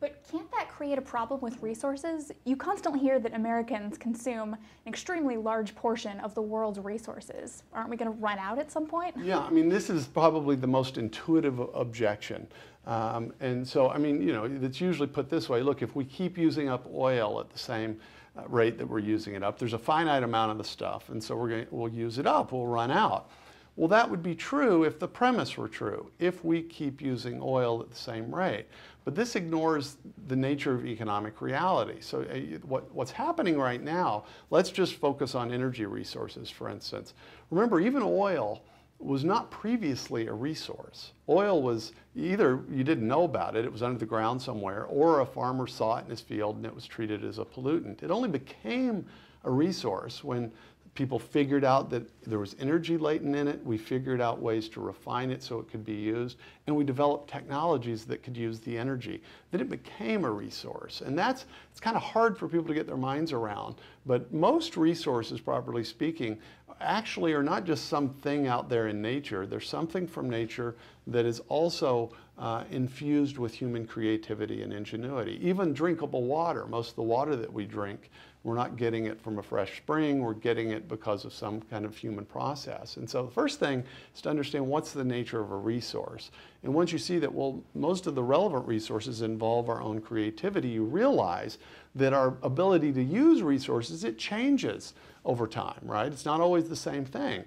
But can't that create a problem with resources? You constantly hear that Americans consume an extremely large portion of the world's resources. Aren't we going to run out at some point? Yeah, I mean, this is probably the most intuitive objection. Um, and so, I mean, you know, it's usually put this way look, if we keep using up oil at the same uh, rate that we're using it up, there's a finite amount of the stuff, and so we're going we'll use it up, we'll run out. Well, that would be true if the premise were true, if we keep using oil at the same rate. But this ignores the nature of economic reality. So uh, what, what's happening right now, let's just focus on energy resources, for instance. Remember, even oil was not previously a resource. Oil was either you didn't know about it, it was under the ground somewhere, or a farmer saw it in his field and it was treated as a pollutant. It only became a resource when people figured out that there was energy latent in it. We figured out ways to refine it so it could be used. And we developed technologies that could use the energy. Then it became a resource. And that's, it's kind of hard for people to get their minds around. But most resources, properly speaking, actually are not just something out there in nature. There's something from nature that is also uh, infused with human creativity and ingenuity. Even drinkable water, most of the water that we drink we're not getting it from a fresh spring, we're getting it because of some kind of human process. And so the first thing is to understand what's the nature of a resource. And once you see that, well, most of the relevant resources involve our own creativity, you realize that our ability to use resources, it changes over time, right? It's not always the same thing.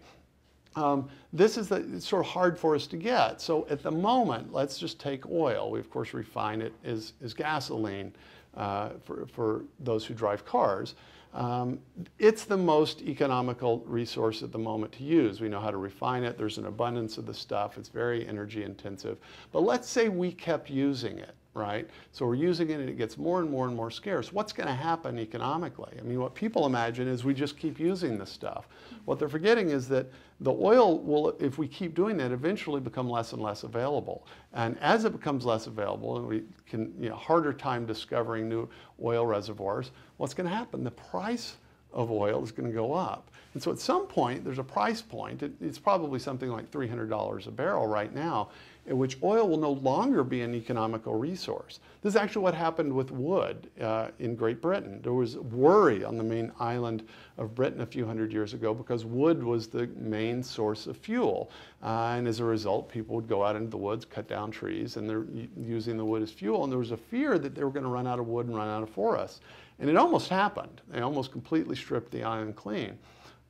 Um, this is the, sort of hard for us to get. So at the moment, let's just take oil. We of course refine it as, as gasoline uh, for, for those who drive cars. Um, it's the most economical resource at the moment to use. We know how to refine it. There's an abundance of the stuff. It's very energy intensive. But let's say we kept using it right? So we're using it and it gets more and more and more scarce. What's going to happen economically? I mean, what people imagine is we just keep using this stuff. What they're forgetting is that the oil will, if we keep doing that, eventually become less and less available. And as it becomes less available and we can, you know, harder time discovering new oil reservoirs, what's going to happen? The price of oil is going to go up. And so at some point, there's a price point. It, it's probably something like $300 a barrel right now in which oil will no longer be an economical resource. This is actually what happened with wood uh, in Great Britain. There was worry on the main island of Britain a few hundred years ago because wood was the main source of fuel. Uh, and as a result, people would go out into the woods, cut down trees, and they're using the wood as fuel. And there was a fear that they were going to run out of wood and run out of forests. And it almost happened. They almost completely stripped the island clean.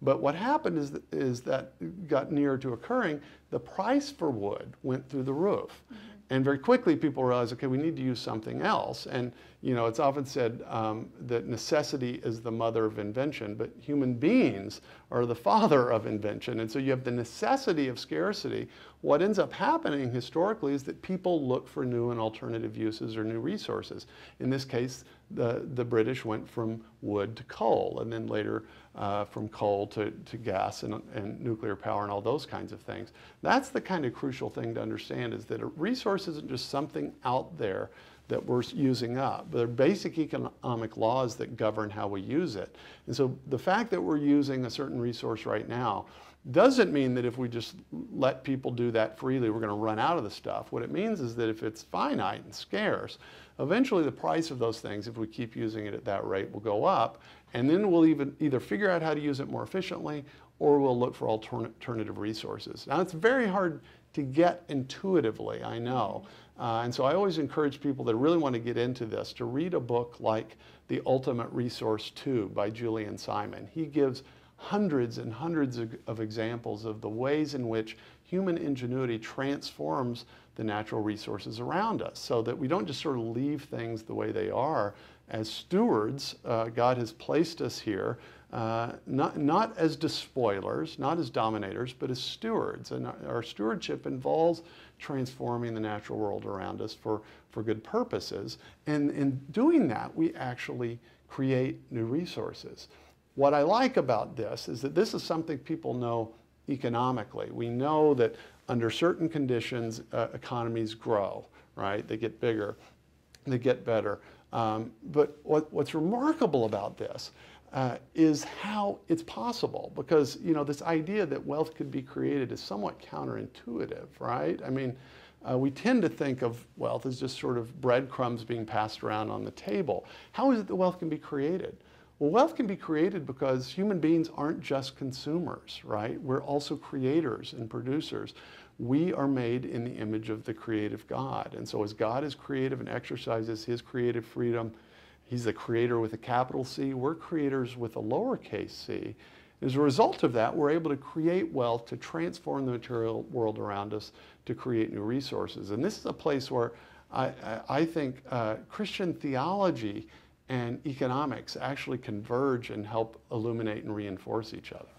But what happened is that, is that got near to occurring, the price for wood went through the roof. Mm -hmm. And very quickly people realized, okay, we need to use something else. And you know, it's often said um, that necessity is the mother of invention, but human beings are the father of invention. And so you have the necessity of scarcity. What ends up happening historically is that people look for new and alternative uses or new resources. In this case, the, the British went from wood to coal, and then later uh, from coal to, to gas and, and nuclear power and all those kinds of things. That's the kind of crucial thing to understand is that a resource isn't just something out there that we're using up. There are basic economic laws that govern how we use it. And so the fact that we're using a certain resource right now doesn't mean that if we just let people do that freely, we're going to run out of the stuff. What it means is that if it's finite and scarce, eventually the price of those things, if we keep using it at that rate, will go up. And then we'll even either figure out how to use it more efficiently or we'll look for alternative resources. Now, it's very hard to get intuitively, I know. Uh, and so I always encourage people that really want to get into this to read a book like The Ultimate Resource 2 by Julian Simon. He gives hundreds and hundreds of, examples of the ways in which human ingenuity transforms the natural resources around us so that we don't just sort of leave things the way they are. As stewards, uh, God has placed us here uh, not, not as despoilers, not as dominators, but as stewards. And our, our, stewardship involves transforming the natural world around us for, for good purposes. And in doing that, we actually create new resources. What I like about this is that this is something people know economically. We know that under certain conditions, uh, economies grow, right? They get bigger, they get better. Um, but what, what's remarkable about this uh, is how it's possible because you know this idea that wealth could be created is somewhat counterintuitive right i mean uh, we tend to think of wealth as just sort of breadcrumbs being passed around on the table. How is it that wealth can be created? Well, wealth can be created because human beings aren't just consumers, right? We're also creators and producers. We are made in the image of the creative God. And so, as God is creative and exercises his creative freedom, he's the creator with a capital C, we're creators with a lowercase c. As a result of that, we're able to create wealth to transform the material world around us to create new resources. And this is a place where I, I think uh, Christian theology and economics actually converge and help illuminate and reinforce each other.